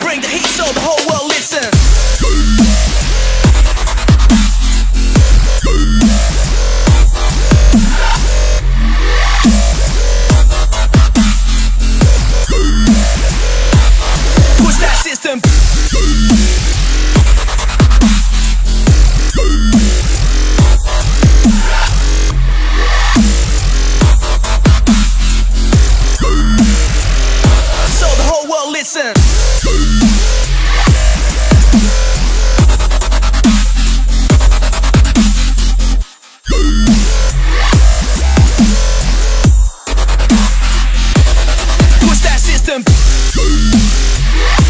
bring the heat so the whole world listens. Game.